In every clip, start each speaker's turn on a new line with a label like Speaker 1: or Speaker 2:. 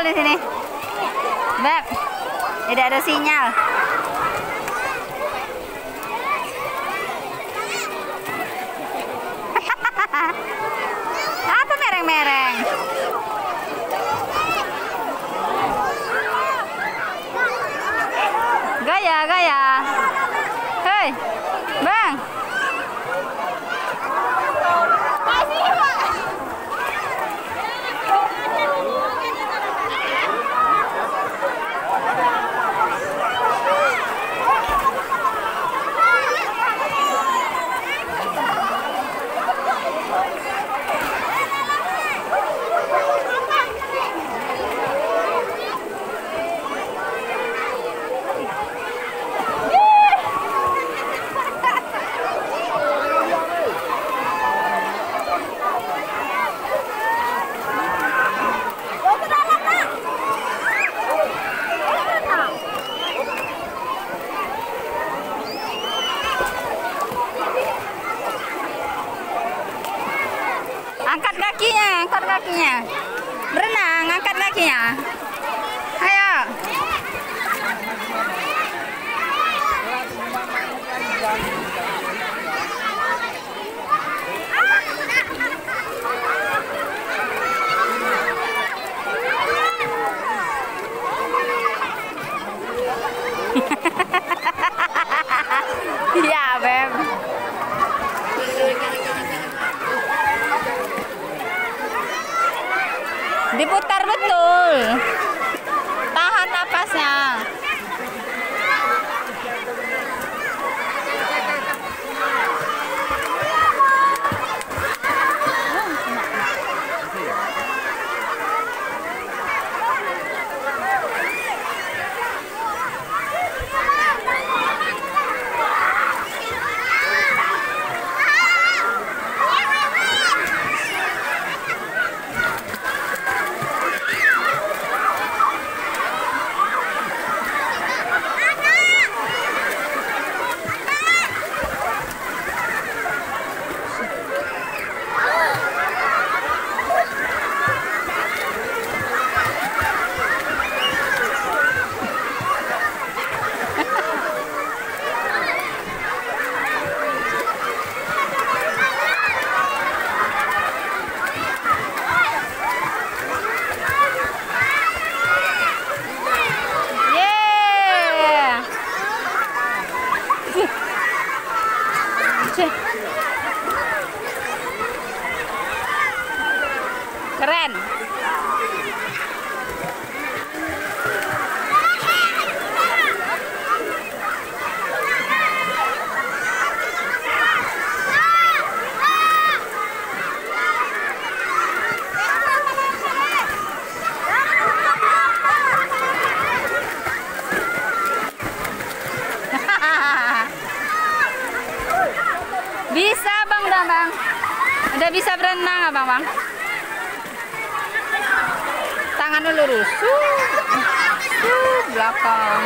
Speaker 1: di sini. Beb, tidak ada sinyal. Kakinya, angkat kakinya. Berenang, angkat kakinya. Ayo. 对 Bisa berenang abang bang. Tangannya lurus. Suh. Suh, belakang.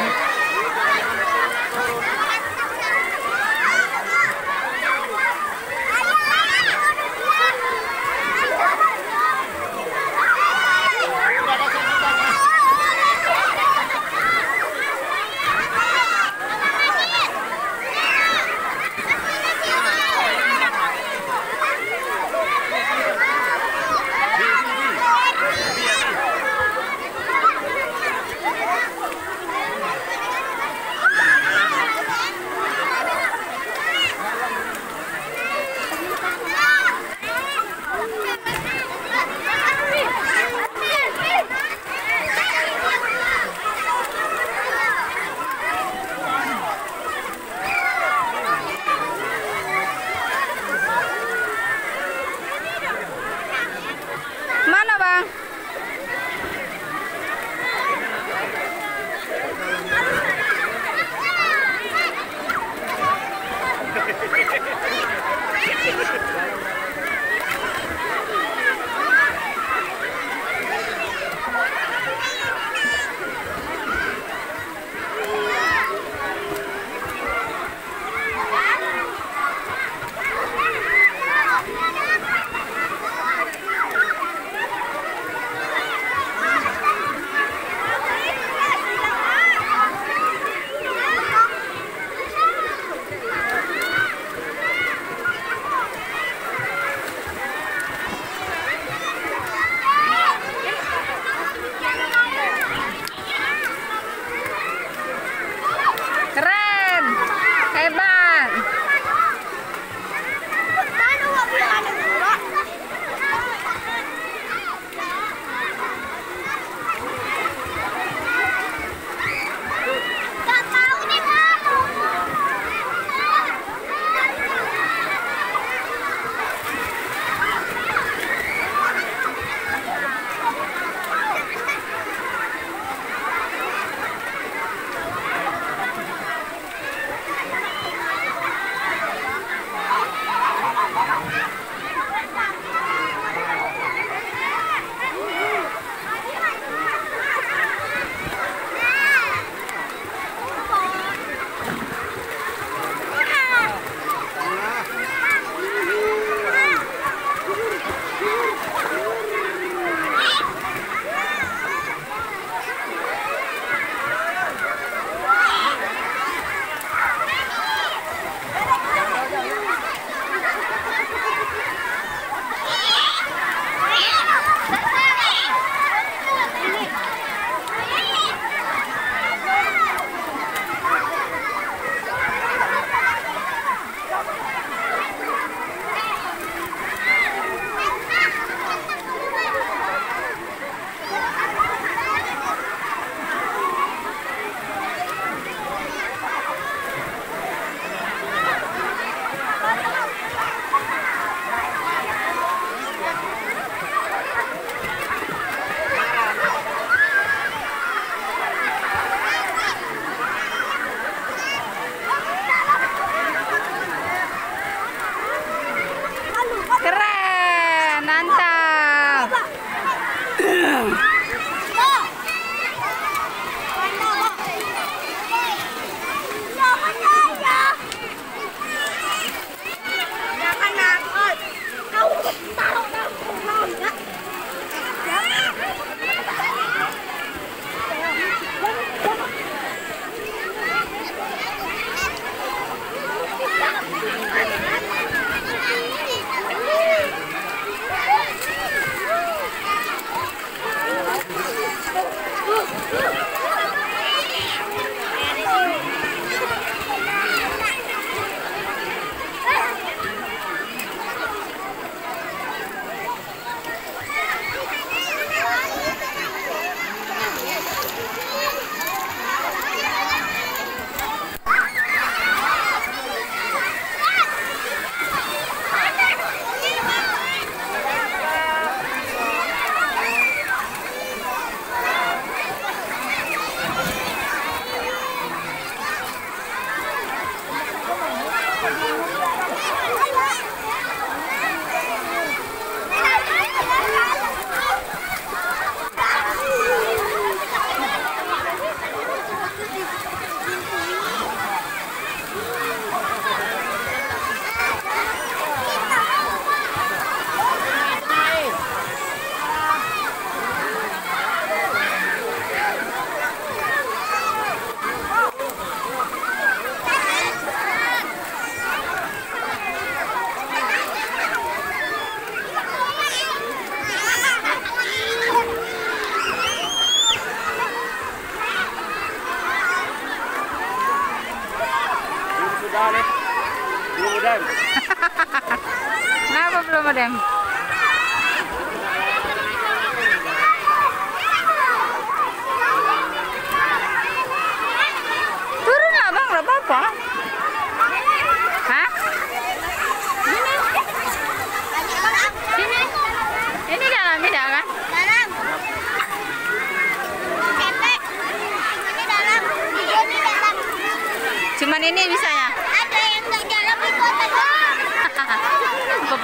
Speaker 2: vor dem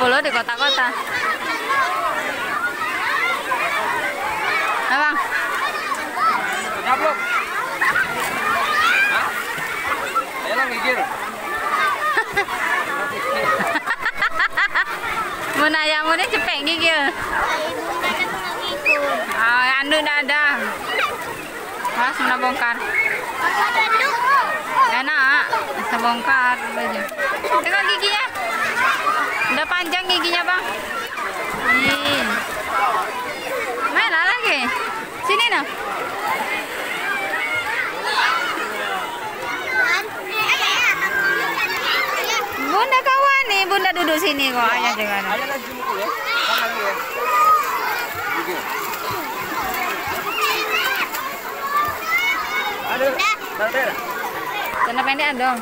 Speaker 2: 10 di
Speaker 1: kota-kota. Abang.
Speaker 3: Ya, belum. Hah? Ayo lah gigir.
Speaker 1: Mun ayammu ni cepek gigil. ah, anu dah ada. Mas mana bongkar? Enak, sebongkar aja. tengok giginya. Udah panjang giginya bang. Nih. Mana lagi? Sini nah.
Speaker 2: Bunda
Speaker 1: kawan nih, Bunda duduk
Speaker 3: sini kok aja dengan, Ayah lagi ya. Aduh,
Speaker 1: pendek dong.